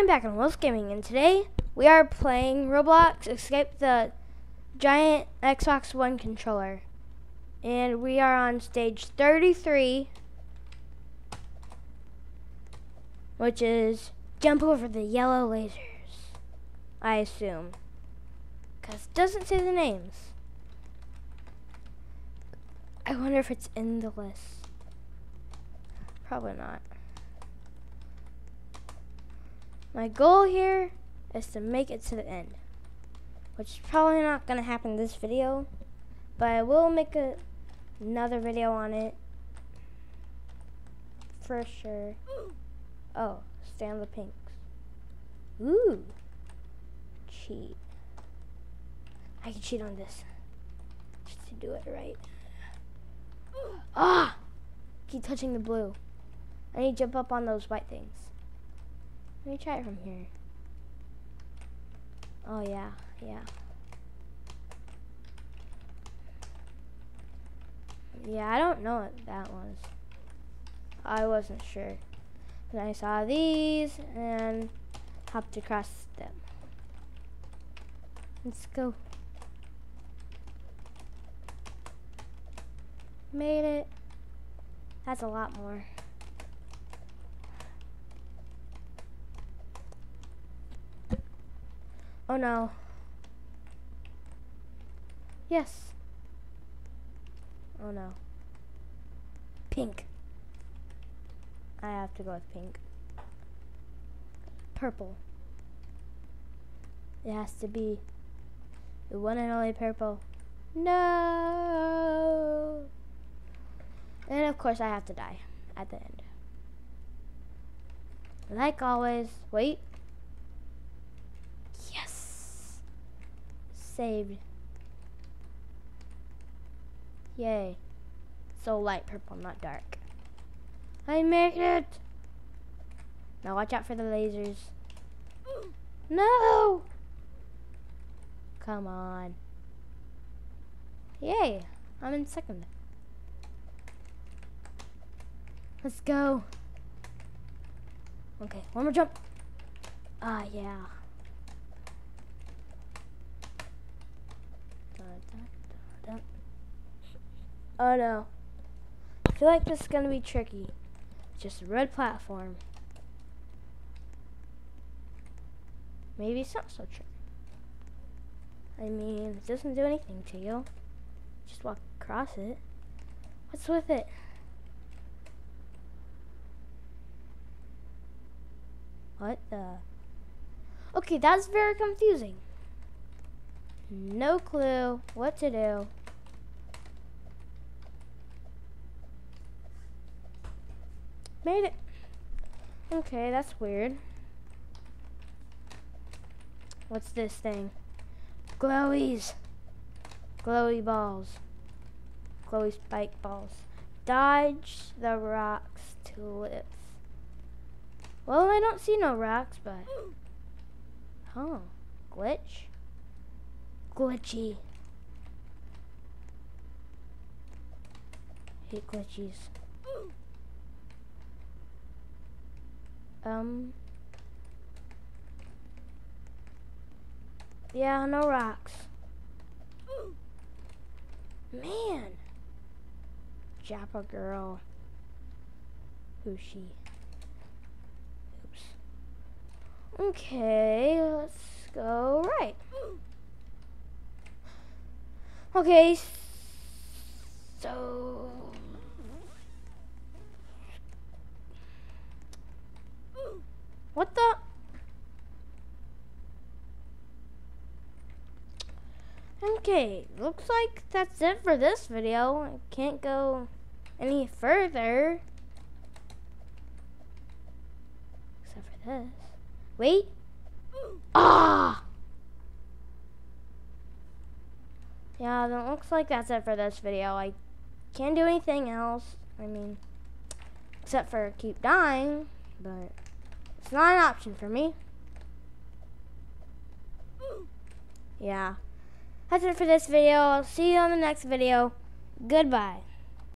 I'm back on Wolf Gaming, and today we are playing Roblox Escape the Giant Xbox One controller. And we are on stage 33, which is jump over the yellow lasers, I assume. Because it doesn't say the names. I wonder if it's in the list. Probably not. My goal here is to make it to the end, which is probably not going to happen in this video, but I will make a, another video on it for sure. Oh, stand the pinks. Ooh, cheat. I can cheat on this just to do it right. Ah! Keep touching the blue. I need to jump up on those white things. Let me try it from here. Oh, yeah, yeah. Yeah, I don't know what that was. I wasn't sure. And I saw these and hopped across them. Let's go. Made it. That's a lot more. Oh no. Yes. Oh no. Pink. I have to go with pink. Purple. It has to be the one and only purple. No. And of course I have to die at the end. Like always, wait. Saved. Yay. So light purple, not dark. I made it! Now watch out for the lasers. No! Come on. Yay! I'm in second. Let's go. Okay, one more jump. Ah, yeah. Oh no. I feel like this is going to be tricky. Just a red platform. Maybe it's not so tricky. I mean, it doesn't do anything to you. Just walk across it. What's with it? What the? Okay, that's very confusing. No clue what to do. Made it. Okay, that's weird. What's this thing? Glowies. Glowy balls. Glowy spike balls. Dodge the rocks to live. Well, I don't see no rocks, but... Huh. Glitch? Glitchy. Hate glitchies. Um. Yeah, no rocks. Man. Japa girl. Who's she? Oops. Okay, let's go right. Okay, so What the? Okay, looks like that's it for this video. I can't go any further. Except for this. Wait. Ah! Yeah, that looks like that's it for this video. I can't do anything else. I mean, except for keep dying, but... It's not an option for me. Yeah. That's it for this video. I'll see you on the next video. Goodbye.